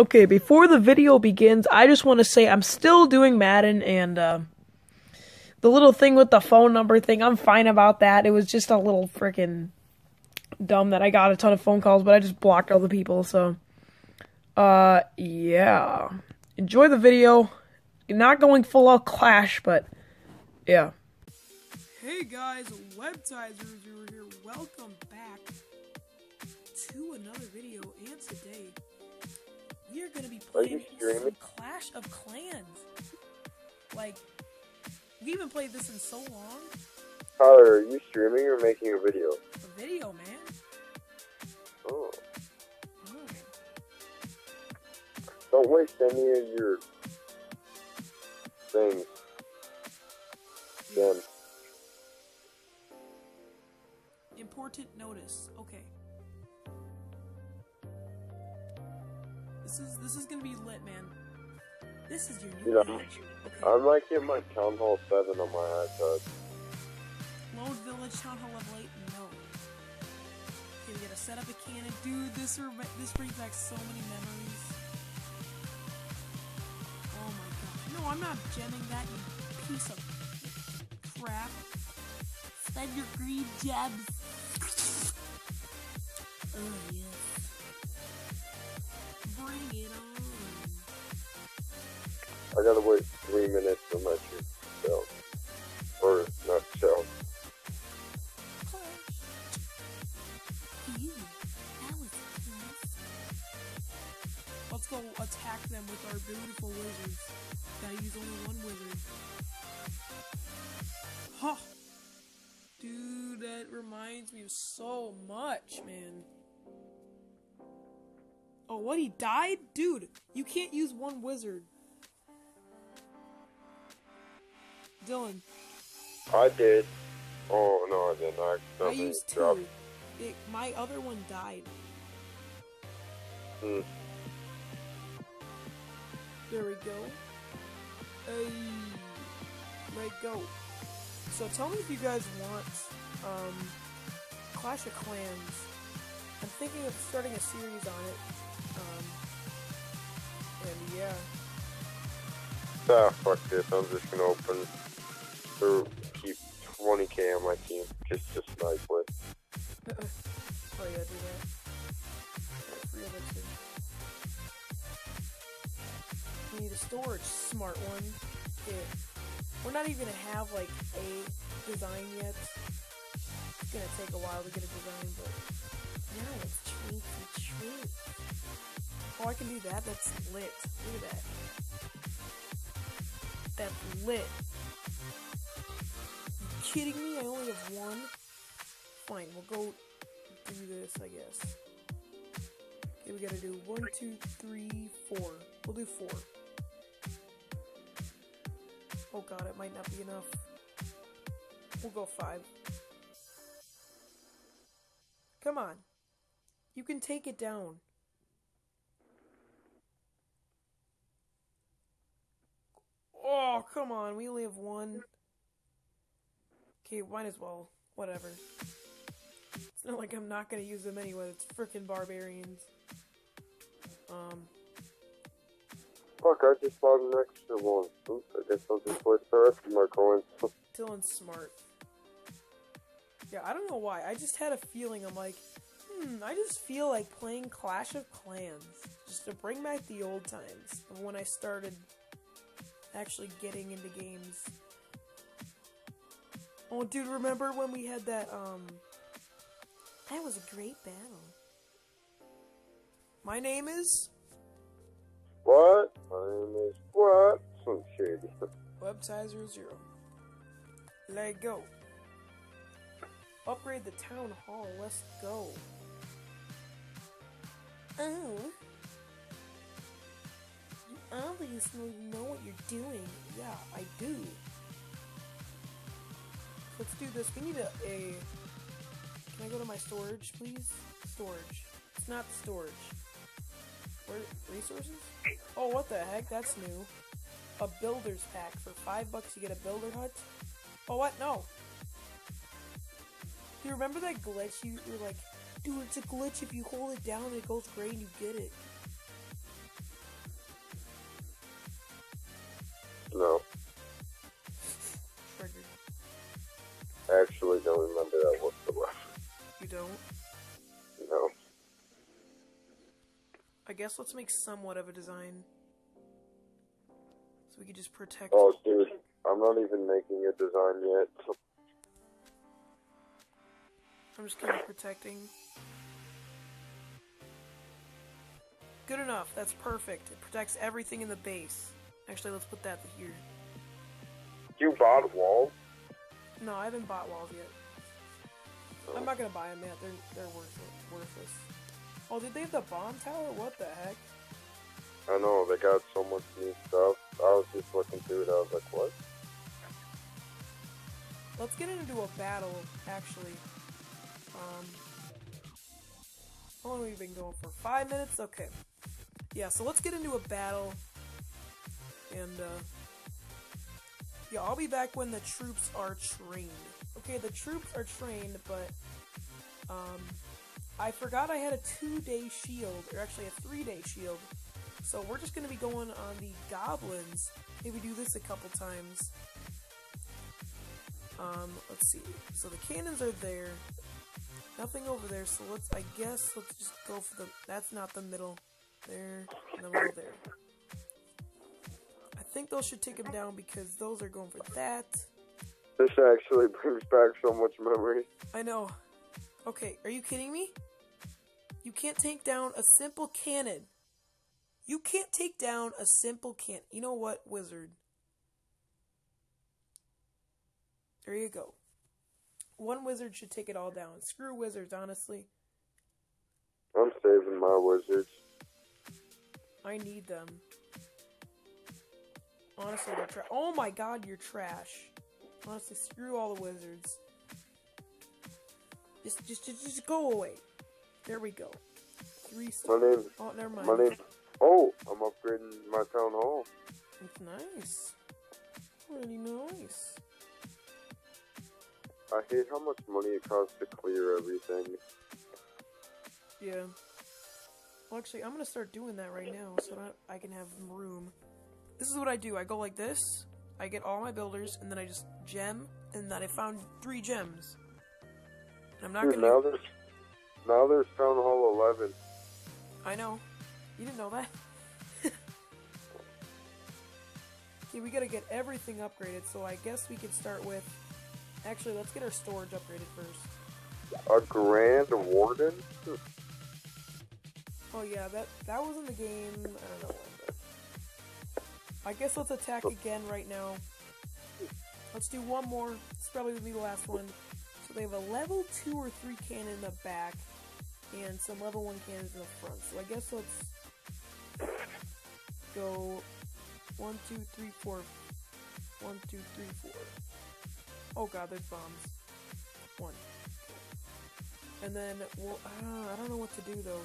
Okay, before the video begins, I just want to say I'm still doing Madden and uh, the little thing with the phone number thing, I'm fine about that. It was just a little freaking dumb that I got a ton of phone calls, but I just blocked all the people, so uh yeah. Enjoy the video. Not going full out clash, but yeah. Hey guys, Webtizer here. Welcome back to another video and today we are going to be playing Clash of Clans. Like, we haven't played this in so long. Tyler, are you streaming or making a video? A video, man. Oh. oh. Don't waste any of your things. Then. Important notice. Okay. This is this is gonna be lit, man. This is your new you know, okay. I might get my Town Hall 7 on my iPad. Load Village Town Hall level 8? No. Okay, we gotta set up a cannon. Dude, this this brings back so many memories. Oh my god. No, I'm not gemming that, you piece of crap. Spend your green gems. Oh, yeah. I gotta wait three minutes for my shoot to Or not show. Let's go attack them with our beautiful wizards. Gotta use only one wizard. Huh! Dude, that reminds me of so much, man. Oh, what? He died? Dude, you can't use one wizard. Dylan. I did. Oh, no, I didn't. I, I used two. It, my other one died. Hmm. There we go. Hey. Let go. So tell me if you guys want um, Clash of Clans. I'm thinking of starting a series on it. Um, and yeah. Ah, fuck this. I'm just gonna open or keep 20k on my team just to snipe with. oh yeah, do that. We need a storage smart one. It, we're not even gonna have like a design yet. It's gonna take a while to get a design, but now it's treat treat. Oh, I can do that. That's lit. Look at that. That's lit kidding me? I only have one? Fine, we'll go do this, I guess. Okay, we gotta do one, two, three, four. We'll do four. Oh god, it might not be enough. We'll go five. Come on. You can take it down. Oh, come on. We only have one. Okay, might as well. Whatever. It's not like I'm not gonna use them anyway. It's freaking barbarians. Um. Fuck, I just bought an extra one. Oops, I guess I'll just waste the rest of my coins. Dylan's smart. Yeah, I don't know why. I just had a feeling. I'm like, hmm, I just feel like playing Clash of Clans. Just to bring back the old times of when I started actually getting into games. Oh, dude, remember when we had that, um... That was a great battle. My name is... What? My name is what? Some shit. Webtizer Zero. Let go. Upgrade the town hall. Let's go. Oh. You obviously know what you're doing. Yeah, I do. Let's do this. We need a, a... Can I go to my storage, please? Storage. It's not storage. Where... Resources? Oh, what the heck? That's new. A builder's pack. For five bucks, you get a builder hut. Oh, what? No. You remember that glitch? You, you're like, dude, it's a glitch. If you hold it down, it goes gray and you get it. No. I actually don't remember that whatsoever. You don't? No. I guess let's make somewhat of a design. So we could just protect. Oh, dude, I'm not even making a design yet. I'm just kind of protecting. Good enough. That's perfect. It protects everything in the base. Actually, let's put that here. You bought walls? No, I haven't bought walls yet. I'm not gonna buy them yet. They're they're worthless. Worthless. Oh, did they have the bomb tower? What the heck? I know, they got so much new stuff. I was just looking through it, I was like, what? Let's get into a battle, actually. Um, how long have we been going for? Five minutes? Okay. Yeah, so let's get into a battle. And, uh, yeah, I'll be back when the troops are trained. Okay, the troops are trained, but, um, I forgot I had a two-day shield, or actually a three-day shield. So we're just gonna be going on the goblins. Maybe do this a couple times. Um, let's see. So the cannons are there. Nothing over there, so let's, I guess, let's just go for the, that's not the middle. There, and then we'll go there. I think those should take him down because those are going for that. This actually brings back so much memory. I know. Okay, are you kidding me? You can't take down a simple cannon. You can't take down a simple can. You know what, wizard? There you go. One wizard should take it all down. Screw wizards, honestly. I'm saving my wizards. I need them. Honestly, they're trash. Oh my god, you're trash. Honestly, screw all the wizards. Just, just, just, just go away. There we go. Three My name, Oh, never mind. my name. Oh, I'm upgrading my town hall. It's nice. Really nice. I hate how much money it costs to clear everything. Yeah. Well, actually, I'm gonna start doing that right now so that I can have room. This is what I do. I go like this. I get all my builders, and then I just gem, and then I found three gems. And I'm not Dude, gonna. now there's now there's town hall 11. I know. You didn't know that. okay, we gotta get everything upgraded. So I guess we could start with. Actually, let's get our storage upgraded first. A grand warden? Oh yeah, that that was in the game. I don't know. I guess let's attack again right now. Let's do one more. It's probably gonna be the last one. So they have a level two or three cannon in the back, and some level one cannons in the front. So I guess let's go one, two, three, four. One, two, three, four. Oh god, there's bombs. One. And then we'll. Uh, I don't know what to do though.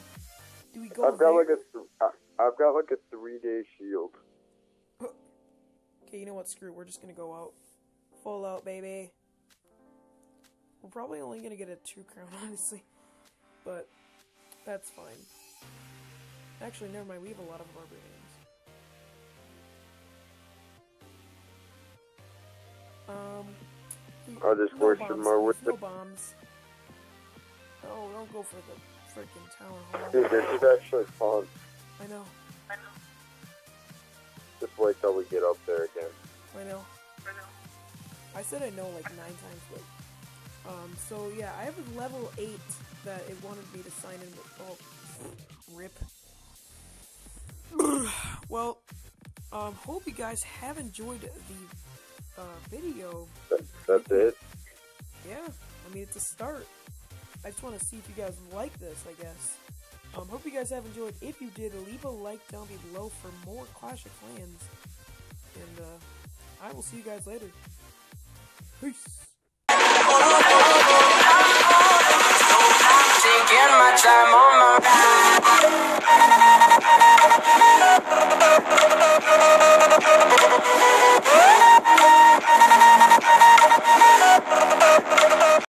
Do we go? I've got like there? a th- I- I've got like a three day shield. Okay, you know what? Screw. it, We're just gonna go out, full out, baby. We're probably only gonna get a two crown, honestly, but that's fine. Actually, never mind. We have a lot of barbarians. Um. I just no wasted bombs, my please, wizard. No bombs. Oh, don't go for the freaking tower hall. Dude, this is actually fun. I know. Just wait till we get up there again. I know. I said I know like nine times, but um. So yeah, I have a level eight that it wanted me to sign in with. Oh, rip. well, um, hope you guys have enjoyed the uh, video. That, that's it. Yeah, I mean it's a start. I just want to see if you guys like this. I guess. Um, hope you guys have enjoyed. If you did, leave a like down below for more Clash of Clans. And uh, I will see you guys later. Peace.